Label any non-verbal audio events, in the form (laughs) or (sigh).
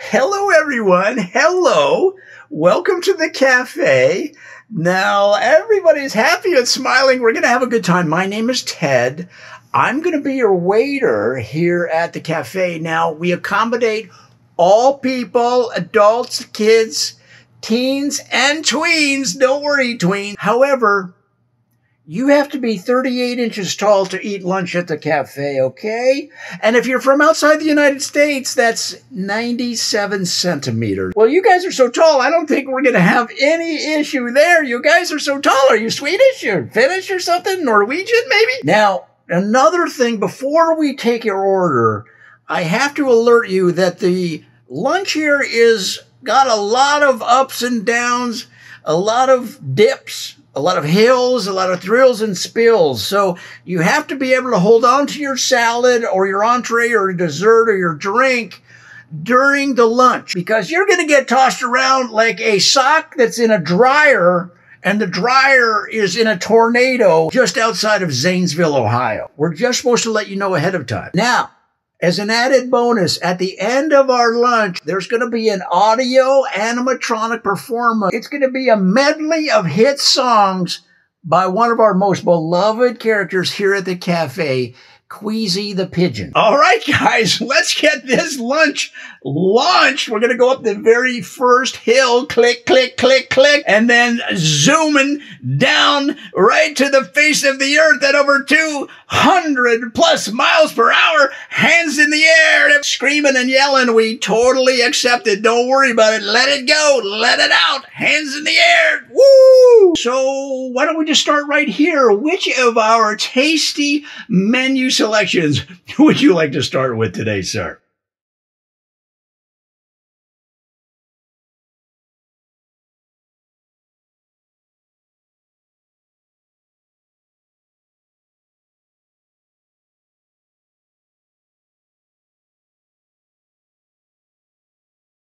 Hello, everyone. Hello. Welcome to the cafe. Now, everybody's happy and smiling. We're going to have a good time. My name is Ted. I'm going to be your waiter here at the cafe. Now, we accommodate all people, adults, kids, teens, and tweens. Don't worry, tweens. However, you have to be 38 inches tall to eat lunch at the cafe, okay? And if you're from outside the United States, that's 97 centimeters. Well, you guys are so tall, I don't think we're to have any issue there. You guys are so tall. Are you Swedish or Finnish or something? Norwegian, maybe? Now, another thing, before we take your order, I have to alert you that the lunch here is got a lot of ups and downs, a lot of dips a lot of hills, a lot of thrills and spills. So you have to be able to hold on to your salad or your entree or dessert or your drink during the lunch because you're going to get tossed around like a sock that's in a dryer and the dryer is in a tornado just outside of Zanesville, Ohio. We're just supposed to let you know ahead of time. Now, as an added bonus, at the end of our lunch, there's going to be an audio animatronic performance. It's going to be a medley of hit songs by one of our most beloved characters here at the cafe, Queasy the Pigeon. All right, guys, (laughs) let's get this lunch launched. We're going to go up the very first hill, click, click, click, click, and then zooming down right to the face of the earth at over 200 plus miles per hour, hands screaming and yelling. We totally accept it. Don't worry about it. Let it go. Let it out. Hands in the air. Woo! So why don't we just start right here? Which of our tasty menu selections (laughs) would you like to start with today, sir?